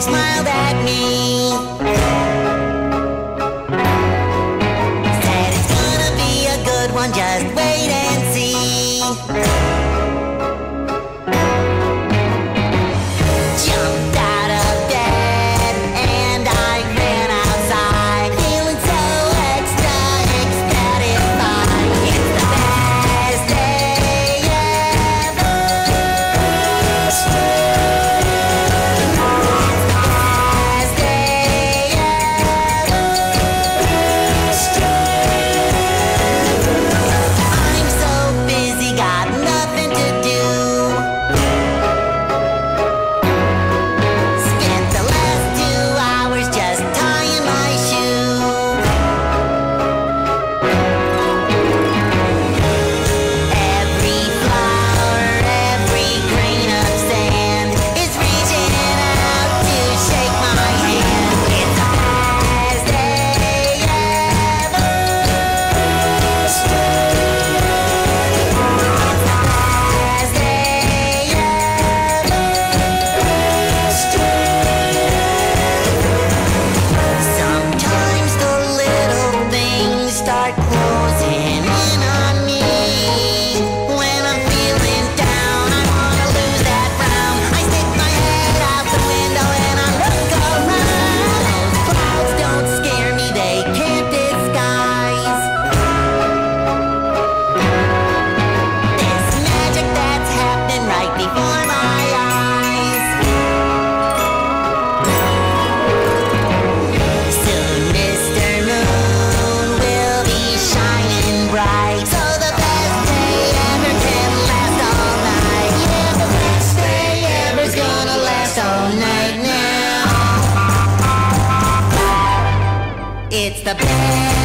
smiled at me. Said it's gonna be a good one, just It's the best.